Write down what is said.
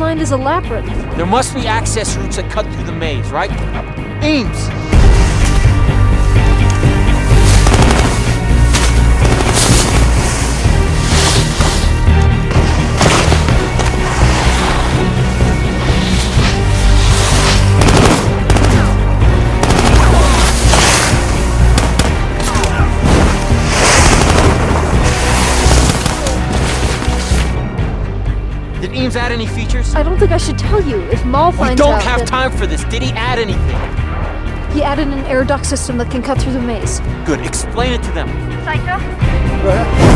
designed as a labyrinth. There must be access routes that cut through the maze, right? Eames! Eames add any features? I don't think I should tell you. If Mal finds. out... We finds don't out have that time for this. Did he add anything? he added an air duct system that can cut through the maze. Good. Explain it to them. Saito? Right.